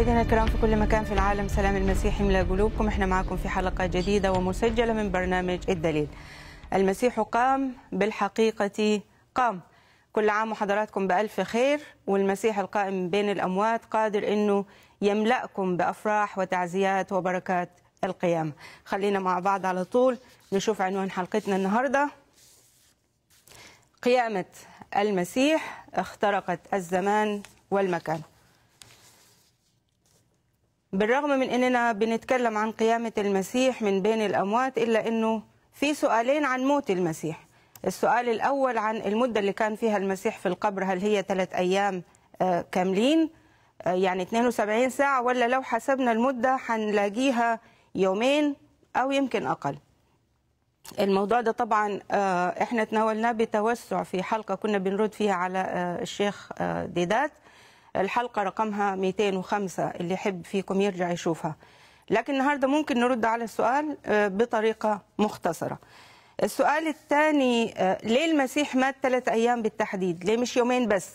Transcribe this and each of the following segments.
مشاهدينا الكرام في كل مكان في العالم سلام المسيح يملأ قلوبكم. إحنا معكم في حلقة جديدة ومسجلة من برنامج الدليل. المسيح قام بالحقيقة قام. كل عام وحضراتكم بألف خير والمسيح القائم بين الأموات قادر أنه يملأكم بأفراح وتعزيات وبركات القيامة خلينا مع بعض على طول نشوف عنوان حلقتنا النهاردة. قيامة المسيح اخترقت الزمان والمكان. بالرغم من إننا بنتكلم عن قيامة المسيح من بين الأموات إلا إنه في سؤالين عن موت المسيح. السؤال الأول عن المدة اللي كان فيها المسيح في القبر هل هي ثلاث أيام آه، كاملين آه، يعني 72 ساعة ولا لو حسبنا المدة حنلاقيها يومين أو يمكن أقل. الموضوع ده طبعا آه، إحنا تناولناه بتوسع في حلقة كنا بنرد فيها على الشيخ ديدات الحلقة رقمها 205 اللي يحب فيكم يرجع يشوفها. لكن النهاردة ممكن نرد على السؤال آه، بطريقة مختصرة. السؤال الثاني آه، ليه المسيح مات ثلاث أيام بالتحديد؟ ليه مش يومين بس؟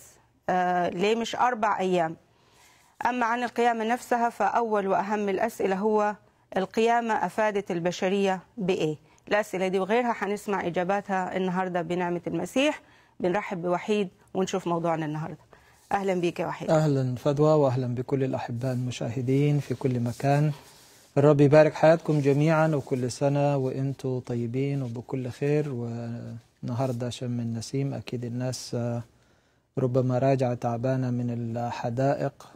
آه، ليه مش أربع أيام؟ أما عن القيامة نفسها فأول وأهم الأسئلة هو القيامة أفادت البشرية بإيه؟ الأسئلة دي وغيرها حنسمع إجاباتها النهاردة بنعمة المسيح. بنرحب بوحيد ونشوف موضوعنا النهاردة. أهلا بيك يا وحيد. أهلا فدوى وأهلا بكل الأحباء المشاهدين في كل مكان. الرب يبارك حياتكم جميعا وكل سنة وأنتم طيبين وبكل خير. والنهاردة شم النسيم أكيد الناس آه، ربما راجعة تعبانة من الحدائق.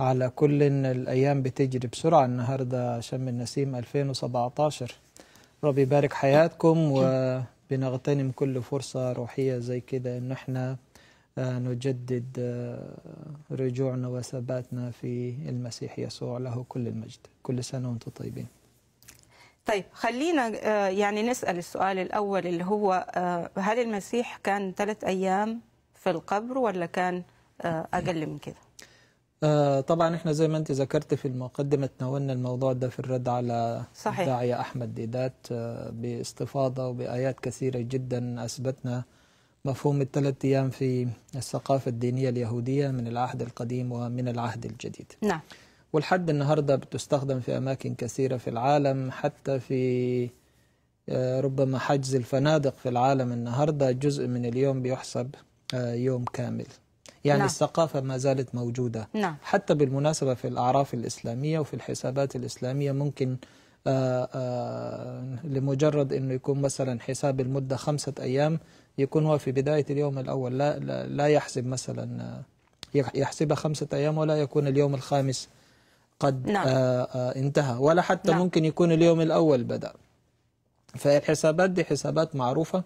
على كل إن الأيام بتجري بسرعة. النهاردة شم النسيم 2017 رب يبارك حياتكم. وبنغتنم كل فرصة روحية زي كده إنه إحنا نجدد آه، رجوعنا وثباتنا في المسيح يسوع له كل المجد كل سنة وأنتم طيبين طيب خلينا آه، يعني نسأل السؤال الأول اللي هو آه، هل المسيح كان ثلاث أيام في القبر ولا كان آه، أقل من كده؟ طبعا إحنا زي ما أنت ذكرت في المقدمة تناولنا الموضوع ده في الرد على صحيح. الداعية أحمد ديدات باستفاضة وبآيات كثيرة جدا أثبتنا مفهوم الثلاث أيام في الثقافة الدينية اليهودية من العهد القديم ومن العهد الجديد. نعم. ولحد النهارده بتستخدم في أماكن كثيرة في العالم حتى في آه، ربما حجز الفنادق في العالم النهارده جزء من اليوم بيحسب آه، يوم كامل. يعني نعم. الثقافة ما زالت موجودة. نعم. حتى بالمناسبة في الأعراف الإسلامية وفي الحسابات الإسلامية ممكن آه، آه، لمجرد إنه يكون مثلا حساب المدة خمسة أيام يكون هو في بداية اليوم الأول لا لا, لا يحسب مثلا يح- يحسبها خمسة أيام ولا يكون اليوم الخامس قد نعم. آه آه انتهى ولا حتى نعم. ممكن يكون اليوم الأول بدأ فالحسابات دي حسابات معروفة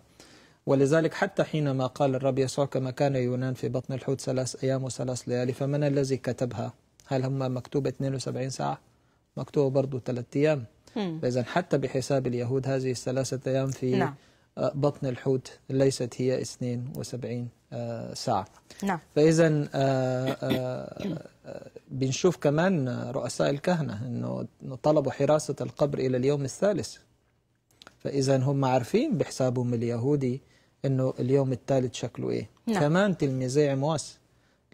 ولذلك حتى حينما قال الرب يسوع كما كان يونان في بطن الحوت ثلاث أيام وثلاث ليالي فمن الذي كتبها هل هم مكتوبة 72 ساعة مكتوبة برضو ثلاث أيام مم. فإذا حتى بحساب اليهود هذه الثلاثة أيام في نعم. بطن الحوت ليست هي 72 آه، ساعة. نعم. فاذا آه، آه، بنشوف كمان رؤساء الكهنة إنه إنه طلبوا حراسة القبر إلى اليوم الثالث. فاذا هم عارفين بحسابهم اليهودي إنه اليوم الثالث شكله إيه. نعم. كمان تلميذي عمواس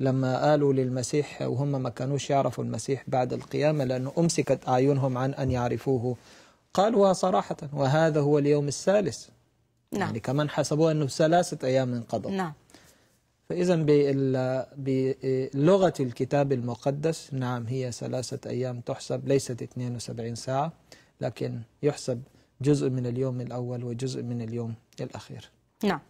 لما قالوا للمسيح وهم ما كانوش يعرفوا المسيح بعد القيامة لأنه أمسكت أعينهم عن أن يعرفوه قالوا صراحة وهذا هو اليوم الثالث. نعم. يعني كمان حسبوه إنه ثلاثة أيام انقضوا نعم. فإذا بلغة الكتاب المقدس نعم هي ثلاثة أيام تحسب ليست 72 ساعة لكن يحسب جزء من اليوم الأول وجزء من اليوم الأخير. نعم.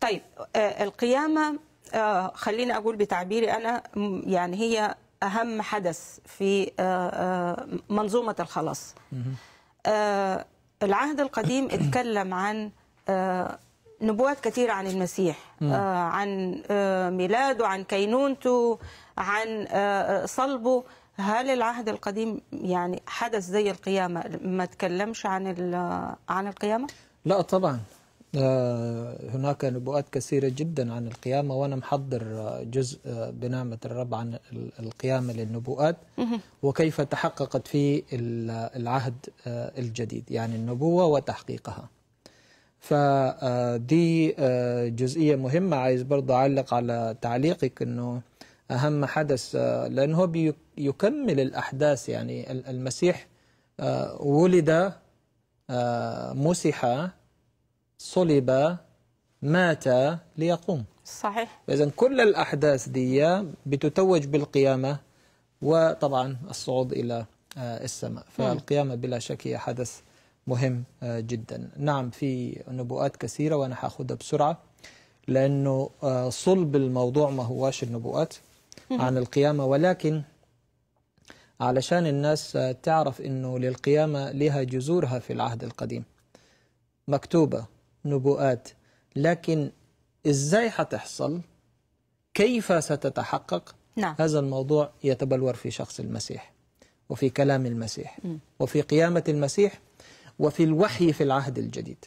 طيب آه، القيامة آه، خليني أقول بتعبيري أنا يعني هي أهم حدث في آه، منظومة الخلاص. العهد القديم اتكلم عن نبوات كثيرة عن المسيح آه، عن آه، ميلاده عن كينونته عن آه، صلبه. هل العهد القديم يعني حدث زي القيامة؟ ما تكلمش عن عن القيامة؟ لا طبعا. هناك نبوءات كثيرة جدا عن القيامة وأنا محضر جزء بنعمة الرب عن ال- القيامة للنبوءات. وكيف تحققت في ال- العهد الجديد يعني النبوة وتحقيقها. فدي جزئية مهمة عايز برضه أعلق على تعليقك أنه أهم حدث آه، لأنه بي- يكمل الأحداث يعني ال- المسيح آه، ولد آه، مسح صلب مات ليقوم. صحيح. إذا كل الأحداث دي بتتوج بالقيامة وطبعا الصعود إلى آه، السماء. فالقيامة بلا شك هي حدث مهم آه، جدا. نعم في نبوءات كثيرة وأنا هاخدها بسرعة لأنه آه، صلب الموضوع ما هواش النبوءات عن القيامة. ولكن علشان الناس آه، تعرف أنه للقيامة لها جذورها في العهد القديم. مكتوبة نبوءات. لكن إزاي حتحصل؟ كيف ستتحقق؟ نعم. هذا الموضوع يتبلور في شخص المسيح وفي كلام المسيح وفي قيامة المسيح. وفي الوحي في العهد الجديد.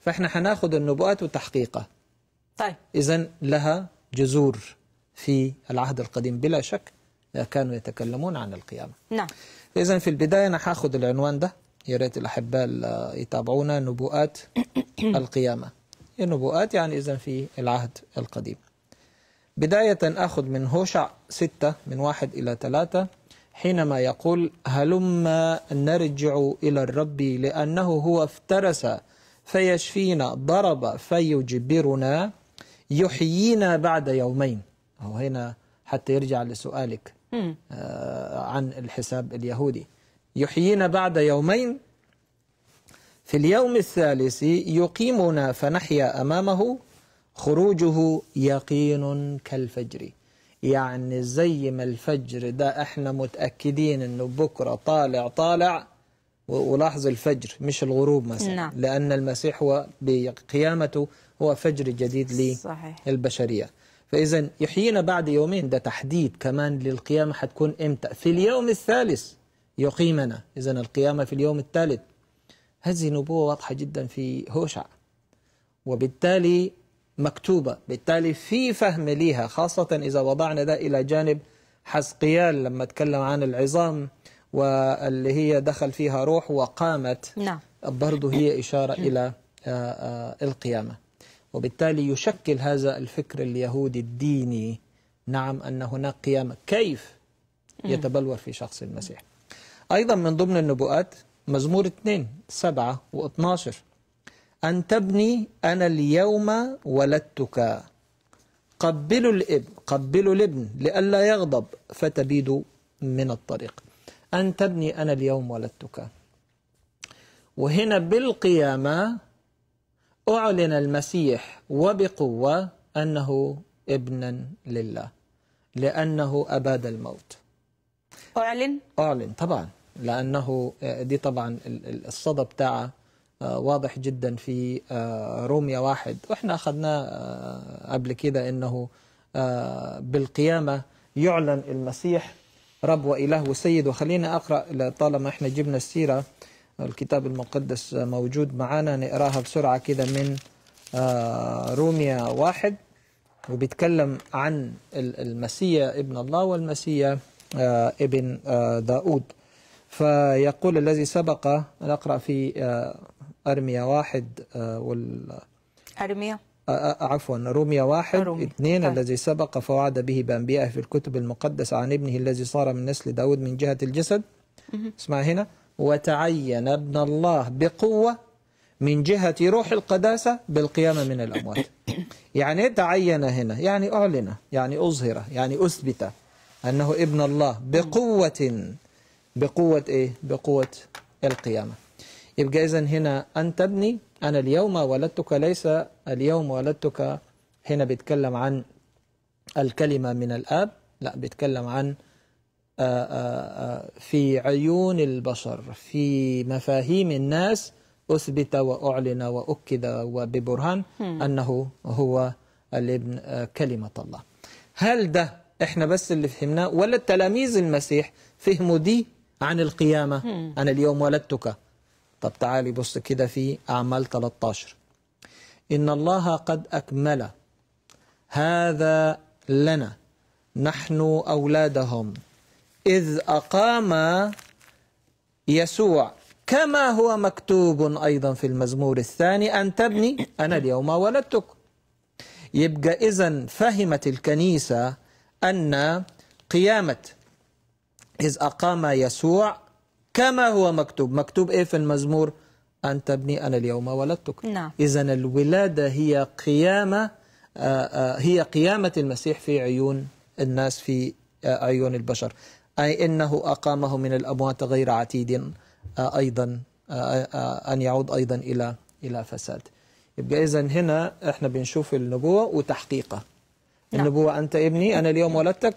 فإحنا حناخد النبوءات وتحقيقها. طيب. إذا لها جذور في العهد القديم. بلا شك كانوا يتكلمون عن القيامة. نعم. إذا في البداية أنا هاخد العنوان ده. يا ريت الأحباء يتابعونا. نبوءات القيامة. هي نبوءات يعني إذا في العهد القديم. بداية أخذ من هوشع ستة من واحد إلى ثلاثة. حينما يقول هلما نرجع إلى الرب لأنه هو افترس فيشفينا ضرب فيجبرنا يحيينا بعد يومين. هو هنا حتى يرجع لسؤالك. آه، عن الحساب اليهودي. يحيينا بعد يومين في اليوم الثالث يقيمنا فنحيا أمامه خروجه يقين كالفجر. يعني زي ما الفجر ده إحنا متأكدين انه بكرة طالع طالع ولاحظ الفجر مش الغروب مثلا. نعم. لأن المسيح هو بقيامته هو فجر جديد البشرية فإذا يحيينا بعد يومين ده تحديد كمان للقيامة حتكون إمتى؟ في اليوم الثالث يقيمنا. إذا القيامة في اليوم الثالث. هذه نبوة واضحة جدا في هوشع. وبالتالي مكتوبة. بالتالي في فهم ليها خاصة إذا وضعنا ده إلى جانب حزقيال لما تكلم عن العظام واللي هي دخل فيها روح وقامت نعم. برضه هي إشارة إلى آه، آه، القيامة. وبالتالي يشكل هذا الفكر اليهودي الديني نعم أن هناك قيامة. كيف؟ يتبلور في شخص المسيح. أيضا من ضمن النبوءات مزمور 2 7 و12 أن تبني أنا اليوم ولدتك. قبلوا الابن قبلوا الابن لئلا يغضب فتبيد من الطريق. أن تبني أنا اليوم ولدتك. وهنا بالقيامة أعلن المسيح وبقوة أنه ابنا لله لأنه أباد الموت. أعلن؟ أعلن طبعا لأنه آه، دي طبعا ال- ال- الصدى بتاعه واضح جدا في آه، روميا واحد. وإحنا أخذناه آه، قبل كده أنه آه، بالقيامة يعلن المسيح رب وإله وسيد وخلينا أقرأ طالما إحنا جبنا السيرة الكتاب المقدس موجود معانا نقراها بسرعة كده من آه، روميا واحد. وبيتكلم عن ال- المسيا ابن الله والمسيا آه، ابن آه، داود فيقول الذي سبق نقرأ في أرميا واحد آه، وال أرميا آه، آه، عفوا روميا واحد روميا. اثنين طيب. الذي سبق فوعد به بأنبيائه في الكتب المقدسة عن ابنه الذي صار من نسل داود من جهة الجسد. اسمع هنا. وتعين ابن الله بقوة من جهة روح القداسة بالقيامة من الأموات. يعني إيه تعين هنا؟ يعني أعلن يعني أظهر يعني أثبت أنه ابن الله بقوة. بقوة إيه؟ بقوة القيامة. يبقى إذن هنا أن تبني. أنا اليوم ولدتك ليس اليوم ولدتك. هنا بيتكلم عن الكلمة من الآب. لا بيتكلم عن آه، آه، آه، في عيون البشر في مفاهيم الناس أثبت وأعلن وأكد وببرهان أنه هو الابن كلمة الله. هل ده إحنا بس اللي فهمناه؟ ولا التلاميذ المسيح فهموا دي عن القيامة؟ أنا اليوم ولدتك. طب تعالي بص كده في أعمال 13 إن الله قد أكمل هذا لنا نحن أولادهم. إذ أقام يسوع كما هو مكتوب أيضا في المزمور الثاني أن تبني أنا اليوم ولدتك. يبقى إذا فهمت الكنيسة أن قيامة إذ أقام يسوع كما هو مكتوب. مكتوب إيه في المزمور؟ أن تبني أنا اليوم ولدتك. نعم. إذا الولادة هي قيامة آه، آه، هي قيامة المسيح في عيون الناس في آه، عيون البشر. أي إنه أقامه من الأموات غير عتيد أيضا أن يعود أيضا إلى إلى فساد. يبقى إذا هنا إحنا بنشوف النبوة وتحقيقها. نعم. النبوة أنت ابني أنا اليوم ولدتك.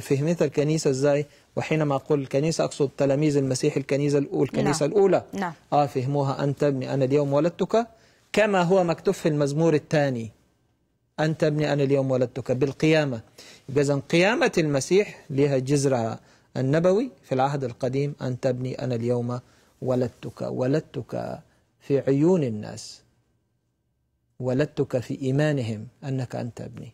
فهمتها الكنيسة إزاي؟ وحينما أقول الكنيسة أقصد تلاميذ المسيح الكنيسة الأولى الكنيسة نعم. الأولى. نعم. آه فهموها أنت ابني أنا اليوم ولدتك كما هو مكتوب في المزمور الثاني. أنت ابني أنا اليوم ولدتك بالقيامة. إذا قيامة المسيح لها جذرها النبوي في العهد القديم. أنت ابني أنا اليوم ولدتك. ولدتك في عيون الناس. ولدتك في إيمانهم أنك أنت ابني.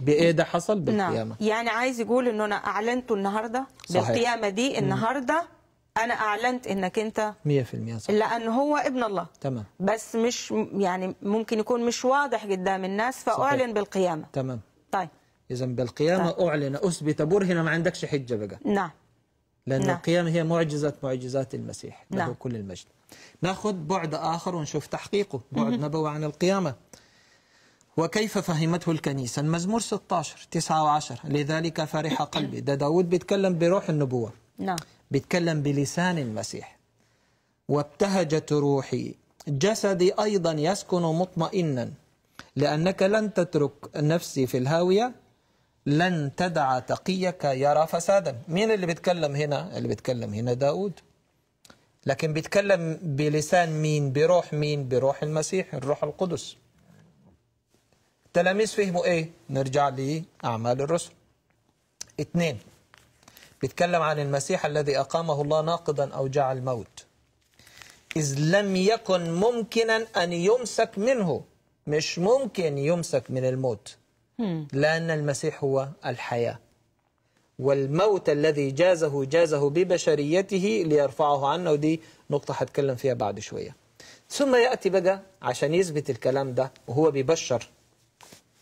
بإيه ده حصل؟ بالقيامة. نعم. يعني عايز يقول إنه أنا اعلنته النهارده صحيح. بالقيامة دي النهارده أنا أعلنت إنك أنت 100% صح. لأنه هو ابن الله. تمام. بس مش يعني ممكن يكون مش واضح قدام الناس فأعلن صحيح. بالقيامة. تمام. طيب. إذا بالقيامة أعلن. أثبت برهن ما عندكش حجة بقى. نعم. لأن نعم. القيامة هي معجزة معجزات المسيح. له نعم. كل المجد. نأخذ بعد آخر ونشوف تحقيقه. بعد نبوي عن القيامة. وكيف فهمته الكنيسة؟ المزمور 16 9 و10 لذلك فرح قلبي. ده داود بيتكلم بروح النبوة. نعم. بيتكلم بلسان المسيح. وابتهجت روحي. جسدي أيضا يسكن مطمئنا. لأنك لن تترك نفسي في الهاوية. لن تدع تقيك. يرى فسادا. مين اللي بيتكلم هنا؟ اللي بيتكلم هنا داود. لكن بيتكلم بلسان مين؟ بروح مين؟ بروح المسيح الروح القدس. التلاميذ فهموا إيه؟ نرجع لأعمال الرسل. اثنين بيتكلم عن المسيح الذي أقامه الله ناقضا أوجاع الموت. إذ لم يكن ممكنا أن يمسك منه. مش ممكن يمسك من الموت. لأن المسيح هو الحياة. والموت الذي جازه جازه ببشريته ليرفعه عنا ودي نقطة هتكلم فيها بعد شوية. ثم يأتي بقى عشان يثبت الكلام ده وهو بيبشر.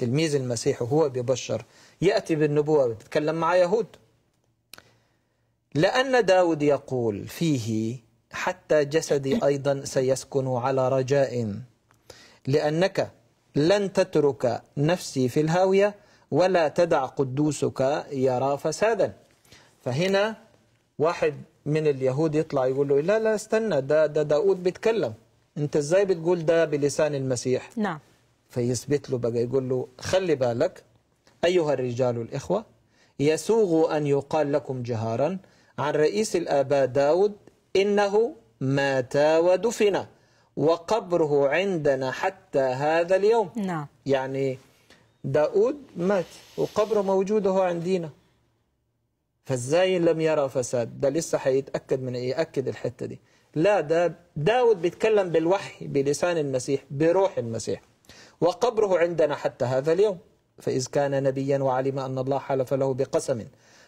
تلميذ المسيح وهو بيبشر يأتي بالنبوة بيتكلم مع يهود. لأن داود يقول فيه حتى جسدي أيضا سيسكن على رجاء لأنك لن تترك نفسي في الهاوية ولا تدع قدوسك يرى فسادا فهنا واحد من اليهود يطلع يقول له لا لا استنى ده ده داود بيتكلم. أنت إزاي بتقول ده بلسان المسيح؟ نعم. فيثبت له بقى يقول له خلي بالك أيها الرجال الإخوة يسوغ أن يقال لكم جهارا عن رئيس الآباء داود إنه مات ودفن وقبره عندنا حتى هذا اليوم. نعم. يعني داود مات وقبره موجود هو عندنا فازاي لم يرى فساد. ده لسه هيتأكد من إيه؟ يأكد الحتة دي. لا ده داود بيتكلم بالوحي بلسان المسيح بروح المسيح. وقبره عندنا حتى هذا اليوم. فإذ كان نبيا وعلم أن الله حلف له بقسم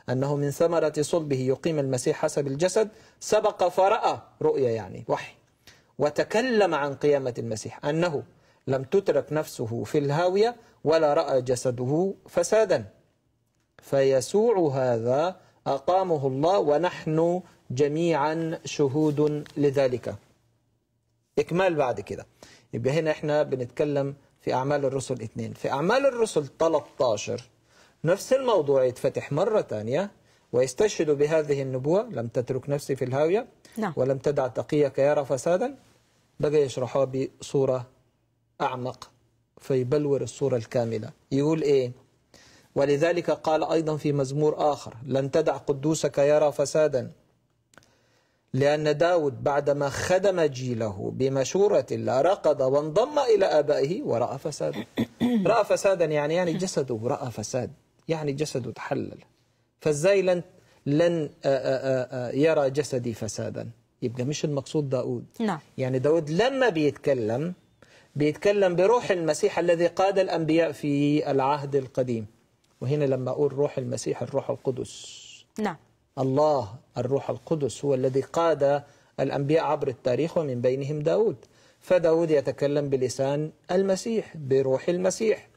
أنه من ثمرة صلبه يقيم المسيح حسب الجسد سبق فرأى رؤيا يعني وحي. وتكلم عن قيامة المسيح أنه لم تترك نفسه في الهاوية ولا رأى جسده فسادا. فيسوع هذا أقامه الله ونحن جميعا شهود لذلك. إكمال بعد كده. يبقى هنا إحنا بنتكلم في أعمال الرسل اثنين. في أعمال الرسل 13 نفس الموضوع يتفتح مرة ثانية ويستشهد بهذه النبوة. لم تترك نفسي في الهاوية. نعم. ولم تدع تقيك يرى فسادا. بقى يشرحها بصورة أعمق فيبلور الصورة الكاملة. يقول إيه؟ ولذلك قال أيضا في مزمور آخر لن تدع قدوسك يرى فسادا. لأن داود بعدما خدم جيله بمشورة الله رقد وانضم إلى آبائه ورأى فسادا رأى فسادا يعني يعني جسده رأى فساد. يعني جسده تحلل. فإزاي لن لن آآ آآ آآ يرى جسدي فسادا؟ يبقى مش المقصود داود. نعم. يعني داود لما بيتكلم بيتكلم بروح المسيح الذي قاد الأنبياء في العهد القديم. وهنا لما أقول روح المسيح الروح القدس. نعم. الله الروح القدس هو الذي قاد الأنبياء عبر التاريخ ومن بينهم داود. فداود يتكلم بلسان المسيح بروح المسيح.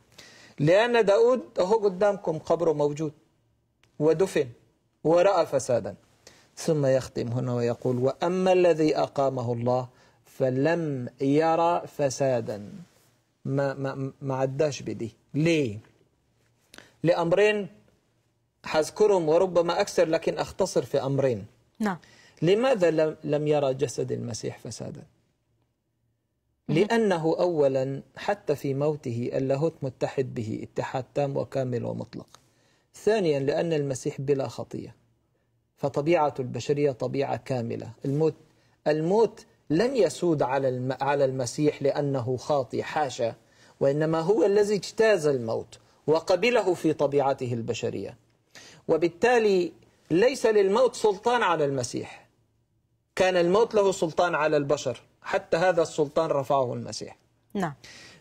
لأن داود أهو قدامكم قبره موجود ودفن ورأى فسادا. ثم يختم هنا ويقول وأما الذي أقامه الله فلم يرى فسادا. ما, ما, ما عداش بدي ليه؟ لأمرين حذكرهم وربما أكثر لكن أختصر في أمرين. نعم. لماذا لم- يرى جسد المسيح فسادا؟ لأنه أولا حتى في موته اللاهوت متحد به اتحاد تام وكامل ومطلق. ثانيا لأن المسيح بلا خطية. فطبيعة البشرية طبيعة كاملة. الموت الموت لم يسود على على المسيح لأنه خاطي حاشا وإنما هو الذي اجتاز الموت وقبله في طبيعته البشرية. وبالتالي ليس للموت سلطان على المسيح. كان الموت له سلطان على البشر. حتى هذا السلطان رفعه المسيح. نعم.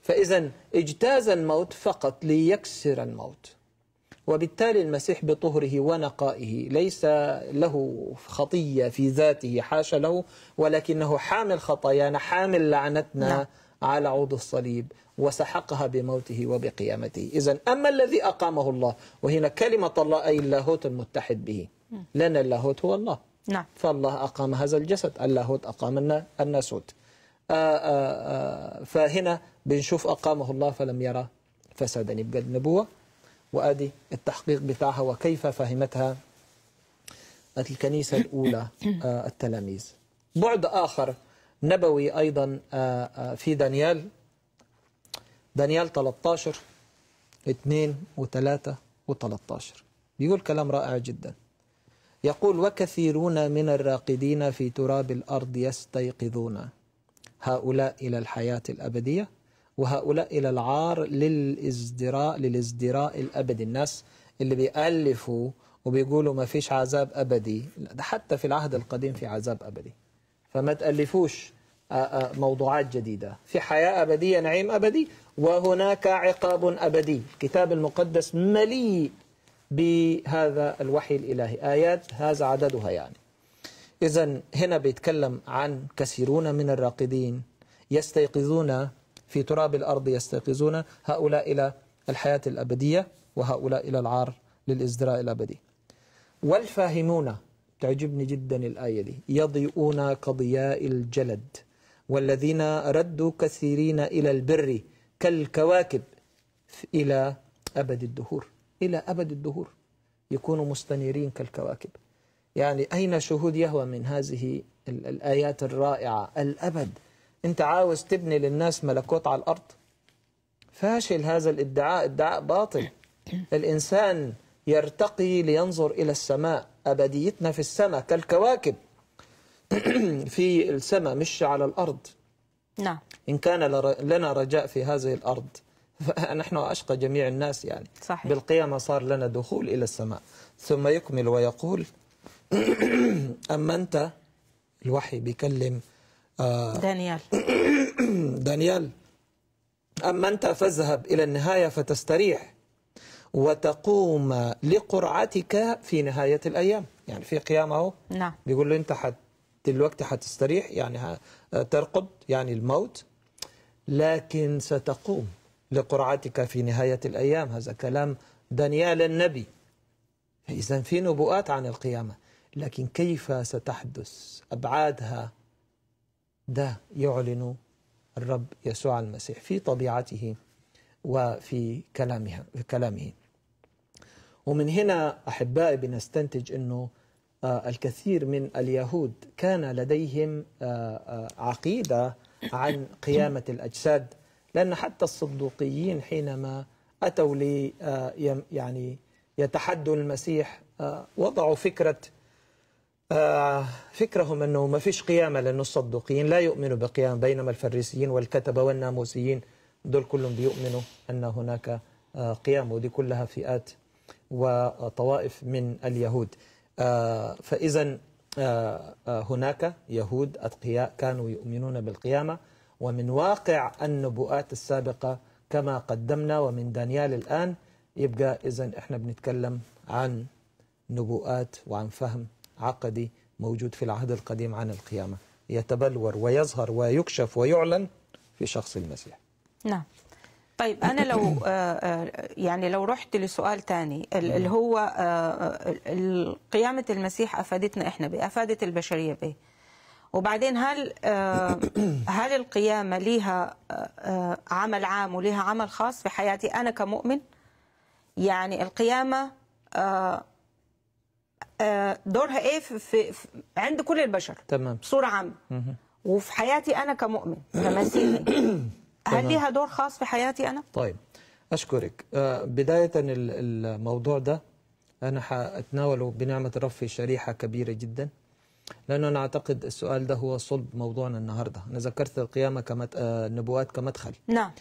فإذا اجتاز الموت فقط ليكسر الموت. وبالتالي المسيح بطهره ونقائه ليس له خطية في ذاته حاشا له ولكنه حامل خطايانا حامل لعنتنا نعم. على عود الصليب وسحقها بموته وبقيامته. إذا أما الذي أقامه الله وهنا كلمة الله أي اللاهوت المتحد به. لأن اللاهوت هو الله. نعم. فالله أقام هذا الجسد اللاهوت أقام النا- الناسوت. آه، آه، آه، فهنا بنشوف أقامه الله فلم يرى فسادا. يبقى النبوة وأدي التحقيق بتاعها وكيف فهمتها. الكنيسة الأولى التلاميذ. بعد آخر نبوي أيضا آه، آه، في دانيال. دانيال 13 2 و3 و13 بيقول كلام رائع جدا. يقول وكثيرون من الراقدين في تراب الأرض يستيقظون. هؤلاء إلى الحياة الأبدية وهؤلاء إلى العار للإزدراء للإزدراء الأبدي. الناس اللي بيألفوا وبيقولوا ما فيش عذاب أبدي حتى في العهد القديم في عذاب أبدي. فما تألفوش آه، آه، موضوعات جديدة. في حياة أبدية نعيم أبدي وهناك عقاب أبدي. الكتاب المقدس مليء بهذا الوحي الإلهي. آيات هذا عددها يعني. إذا هنا بيتكلم عن كثيرون من الراقدين يستيقظون في تراب الأرض يستيقظون هؤلاء إلى الحياة الأبدية وهؤلاء إلى العار للإزدراء الأبدي. والفاهمون تعجبني جدا الآية دي. يضيئون كضياء الجلد والذين ردوا كثيرين إلى البر كالكواكب إلى أبد الدهور. إلى أبد الدهور. يكونوا مستنيرين كالكواكب. يعني أين شهود يهوى من هذه ال- الآيات الرائعة؟ الأبد. أنت عاوز تبني للناس ملكوت على الأرض؟ فاشل هذا الادعاء. ادعاء باطل. الإنسان يرتقي لينظر إلى السماء. أبديتنا في السماء كالكواكب. في السماء مش على الأرض. نعم. إن كان لنا رجاء في هذه الأرض فنحن أشقى جميع الناس يعني. صحيح. بالقيامة صار لنا دخول إلى السماء. ثم يكمل ويقول أما أنت الوحي بيكلم آه، دانيال. دانيال. أما أنت فاذهب إلى النهاية فتستريح. وتقوم لقرعتك في نهاية الأيام. يعني في قيامه نعم. بيقول له أنت حت دلوقتي حتستريح يعني ترقد يعني الموت. لكن ستقوم لقرعتك في نهاية الأيام. هذا كلام دانيال النبي. إذا في نبوءات عن القيامة. لكن كيف ستحدث؟ أبعادها. ده يعلن الرب يسوع المسيح في طبيعته وفي كلامها في كلامه. ومن هنا أحبائي بنستنتج أنه آه، الكثير من اليهود كان لديهم آه، آه، عقيدة عن قيامة الأجساد لأن حتى الصدوقيين حينما أتوا لي يعني يتحدوا المسيح وضعوا فكرة فكرهم أنه ما فيش قيامة لأنه الصدوقيين لا يؤمنوا بقيام بينما الفريسيين والكتبة والناموسيين دول كلهم بيؤمنوا أن هناك آه، قيام ودي كلها فئات وطوائف من اليهود. آه، فإذا آه، آه، هناك يهود أتقياء كانوا يؤمنون بالقيامة. ومن واقع النبوءات السابقة كما قدمنا ومن دانيال الآن يبقى إذا إحنا بنتكلم عن نبوءات وعن فهم عقدي موجود في العهد القديم عن القيامة. يتبلور ويظهر ويكشف ويعلن في شخص المسيح. نعم. طيب أنا لو آه، آه، يعني لو رحت لسؤال تاني ال- اللي هو آه، قيامة المسيح أفادتنا إحنا بايه أفادت البشرية بايه وبعدين هل هل القيامة ليها عمل عام وليها عمل خاص في حياتي أنا كمؤمن؟ يعني القيامة دورها إيه في, في, في عند كل البشر؟ تمام. بصورة عامة. وفي حياتي أنا كمؤمن كمسيحي هل ليها دور خاص في حياتي أنا؟ طيب أشكرك. آه، بداية ال- الموضوع ده أنا حأتناوله بنعمة الرب في شريحة كبيرة جدا لأنه أنا أعتقد السؤال ده هو صلب موضوعنا النهاردة. أنا ذكرت القيامة كمت... آه، النبوات كمدخل. نعم.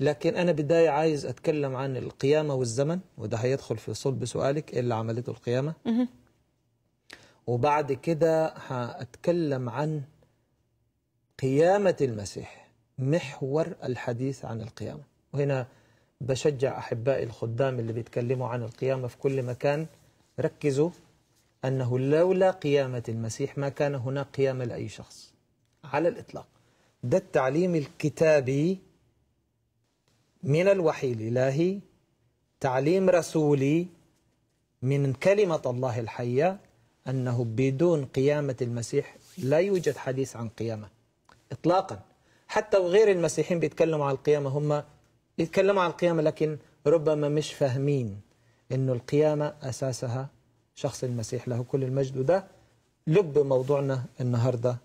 لكن أنا بداية عايز أتكلم عن القيامة والزمن وده هيدخل في صلب سؤالك إيه اللي عملته القيامة وبعد كده هأتكلم عن قيامة المسيح. محور الحديث عن القيامة. وهنا بشجع أحبائي الخدام اللي بيتكلموا عن القيامة في كل مكان ركزوا أنه لولا قيامة المسيح ما كان هناك قيامة لأي شخص على الإطلاق. ده التعليم الكتابي من الوحي الإلهي تعليم رسولي من كلمة الله الحية أنه بدون قيامة المسيح لا يوجد حديث عن قيامة إطلاقا. حتى وغير المسيحيين بيتكلموا عن القيامة هم يتكلموا عن القيامة لكن ربما مش فاهمين أنه القيامة أساسها شخص المسيح له كل المجد. وده لب موضوعنا النهاردة.